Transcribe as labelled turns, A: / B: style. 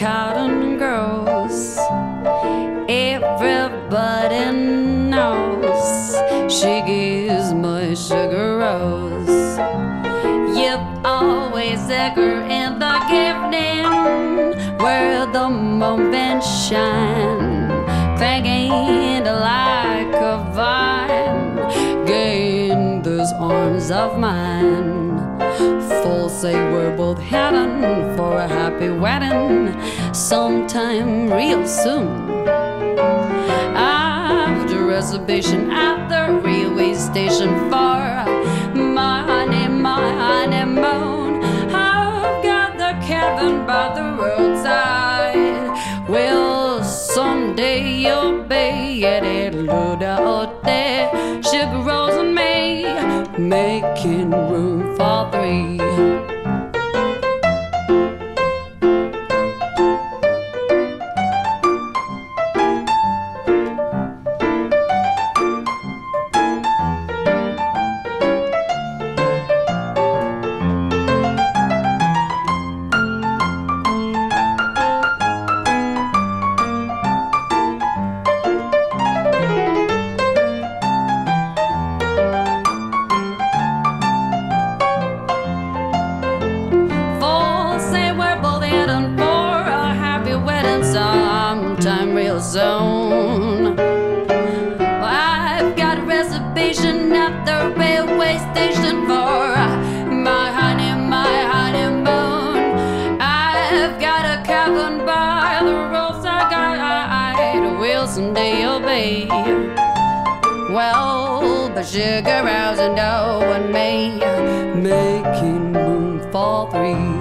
A: cotton grows. Everybody knows she gives my sugar rose. You've always ever in the giving where the moment shines. Arms of mine. Full say we're both heading for a happy wedding sometime real soon. I've the reservation at the railway station for my honey, my honeymoon. I've got the cabin by the roadside. Well, someday you'll be at it, out there, making room for three. anticipation at the railway station for my honey, my honey honeymoon. I've got a cabin by the roadside. Will someday you'll be well, but sugar, house, and dough, and me making room for three.